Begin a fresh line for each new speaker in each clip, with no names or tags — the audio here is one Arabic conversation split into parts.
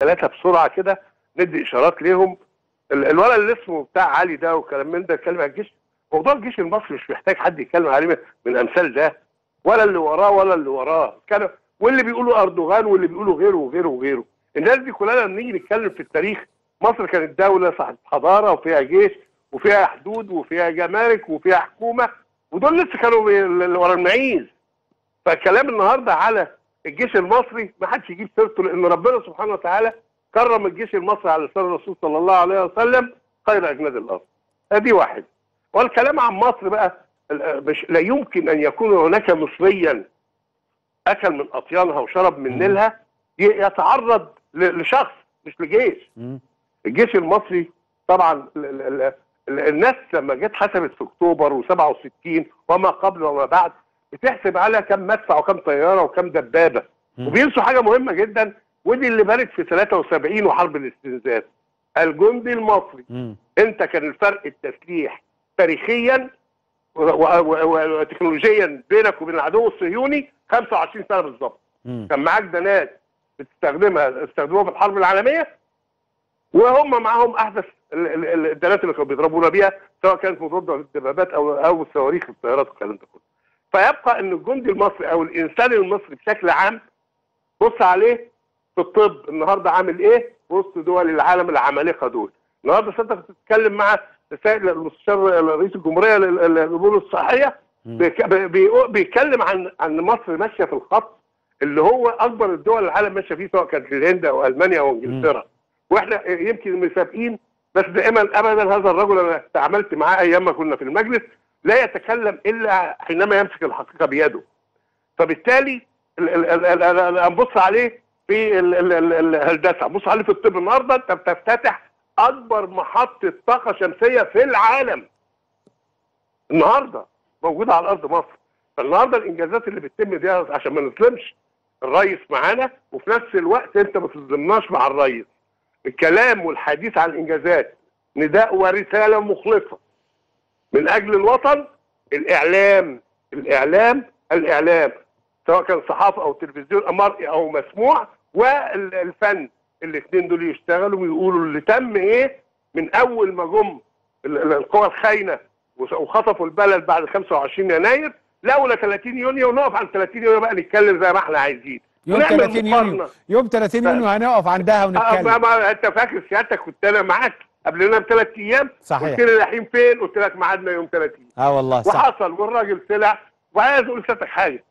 ثلاثة بسرعة كده ندي إشارات ليهم. ال- الولد اللي اسمه بتاع علي ده وكلام من ده اتكلم عن الجيش. موضوع الجيش المصري مش محتاج حد يتكلم عليه من- أمثال ده. ولا اللي وراه ولا اللي وراه. كان واللي بيقولوا أردوغان واللي بيقولوا غيره وغيره وغيره. الناس دي كلها لما نيجي نتكلم في التاريخ مصر كانت دولة صاحبه حضارة وفيها جيش وفيها حدود وفيها جمارك وفيها حكومة ودول لسه كانوا اللي ورا المعيز. فالكلام النهارده على الجيش المصري ما حدش يجيب سيرته لأن ربنا سبحانه وتعالى كرم الجيش المصري على لسان الرسول صلى الله عليه وسلم خير أجناد الأرض. أدي واحد. والكلام عن مصر بقى ال- مش لا يمكن أن يكون هناك مصريا أكل من أطيانها وشرب من. نيلها يتعرض لشخص مش لجيش. الجيش المصري طبعا ال ال ال ال الناس لما جت حسبت في أكتوبر و67 وما قبل وما بعد بتحسب على كم مدفع وكم طيارة وكم
دبابة.
وبينسوا حاجة مهمة جدا ودي اللي بانت في 73 وحرب الاستنزاف الجندي المصري
مم.
انت كان الفرق التسليح تاريخيا وتكنولوجيا بينك وبين العدو الصهيوني 25 سنة بالظبط. كان معاك دنات بتستخدمها استخدموها في الحرب العالمية وهم معاهم أحدث ال- ال- ال- الدنات اللي كانوا بيضربونا بيها سواء كانت مضادة للدبابات أو أو الصواريخ الطيارات والكلام ده كله. فيبقى إن الجندي المصري أو الإنسان المصري بشكل عام بص عليه في الطب النهارده عامل إيه؟ وسط دول العالم العمالقة دول. النهارده صدق بتتكلم مع السيد المستشار رئيس الجمهورية لل- لل- للامور الصحيه بيتكلم عن عن مصر ماشية في الخط اللي هو أكبر الدول العالم ماشية فيه سواء كانت الهند أو ألمانيا أو إنجلترا. وإحنا يمكن مسابقين بس دائما ابدا هذا الرجل أنا تعاملت معاه أيام ما كنا في المجلس لا يتكلم إلا حينما يمسك الحقيقة بيده. فبالتالي ال- ال- ال- ال- ال- نبص عليه في ال- ال- ال- الهندسة. نبص عليه في الطب النهارده أنت بتفتتح أكبر محطة طاقة شمسية في العالم. النهارده موجودة على أرض مصر. فالنهاردة الإنجازات اللي بتتم دي عشان ما نظلمش الريس معانا وفي نفس الوقت أنت ما تظلمناش مع الريس. الكلام والحديث عن الانجازات نداء ورسالة مخلصة. من أجل الوطن الإعلام الإعلام الإعلام سواء كان صحافة أو تلفزيون مرئي أو مسموع والفن. الاثنين دول يشتغلوا ويقولوا اللي تم إيه؟ من أول ما جم ال- ال- القوى الخاينة وخطفوا البلد بعد 25 يناير لولا 30 يونيو ونقف عن 30 يونيو بقى نتكلم زي ما إحنا عايزين.
يوم
ونعمل
30 يونيو. يوم 30 يونيو هنقف عندها
آه،
ونتكلم
ما أنت فاكر سيادتك كنت أنا معاك. قبلنا بثلاث أيام
صحيح.
قلت لي رايحين فين؟ قلت لك ميعادنا يوم 30
آه والله صح.
وحصل والراجل طلع وعايز أقول لسيادتك حاجة.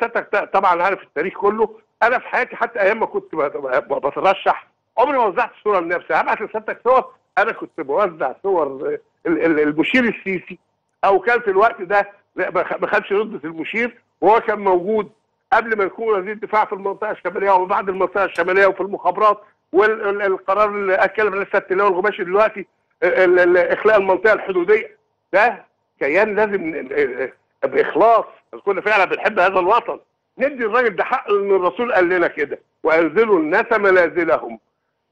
سيادتك طبعا عارف التاريخ كله. أنا في حياتي حتى أيام ما كنت بترشح عمري ما وزعت صورة لنفسي. هبعت لسيادتك صور. أنا كنت بوزع صور ال- ال- المشير السيسي. أو كان في الوقت ده ما خدش رتبه المشير. وهو كان موجود قبل ما يكون وزير الدفاع في المنطقة الشمالية وبعد المنطقة الشمالية وفي المخابرات. والقرار اللي أتكلم عليه السيد اللواء الغباشي دلوقتي إخلاء المنطقة الحدودية. ده كيان لازم باخلاص كنا فعلا بنحب هذا الوطن. ندي الراجل ده حق إن الرسول قال لنا كده. وأنزلوا الناس منازلهم.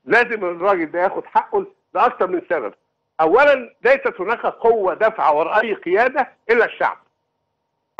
لازم الراجل ده ياخد حقه لأكثر من سبب. اولا ليست هناك قوة دافعة وراء اي قيادة إلا الشعب.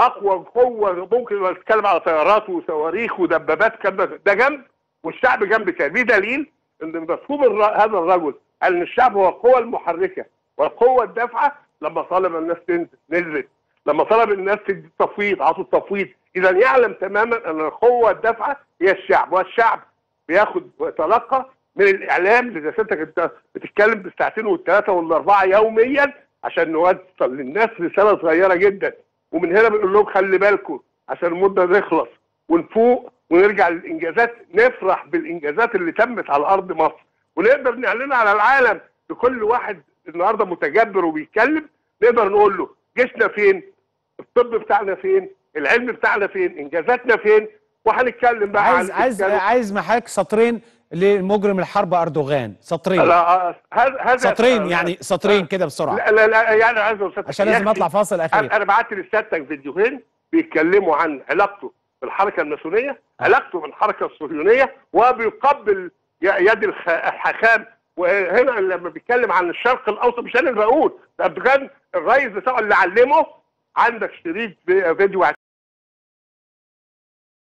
أقوى قوة ممكن نتكلم على طيارات وصواريخ ودبابات كم ده جنب. والشعب جنب تاني دليل؟ إن مفهوم هذا الرجل إن الشعب هو القوة المحركة والقوة الدافعة لما طلب الناس تنزل نزلت. لما طلب الناس تدي التفويض عطوا التفويض. إذا يعلم تماما إن القوة الدافعة هي الشعب والشعب بياخد ويتلقى من الإعلام اللي سيادتك أنت بتتكلم بالساعتين والثلاثه والأربعة يوميا عشان نوصل للناس رسالة صغيرة جدا. ومن هنا بنقول لهم خلي بالكم عشان المدة تخلص ونفوق ونرجع للإنجازات نفرح بالإنجازات اللي تمت على أرض مصر. ونقدر نعلنها على العالم لكل واحد النهارده متجبر وبيتكلم نقدر نقول له جيشنا فين الطب بتاعنا فين العلم بتاعنا فين إنجازاتنا فين؟ وهنتكلم بقى
عايز
عن
عايز عايز محاك سطرين لمجرم الحرب أردوغان. سطرين.
لا هذا
سطرين يعني سطرين كده بسرعة.
لا لا, لا يعني عايز
عشان لازم أطلع فاصل
أخير. أنا بعت لسيادتك فيديوهين بيتكلموا عن علاقته بالحركة الماسونية علاقته بالحركة الصهيونية وبيقبل يد الحاخام. وهنا لما بيتكلم عن الشرق الأوسط مش أنا اللي بقول ده كان الرئيس بتاعه اللي علمه. عندك شريط فيديو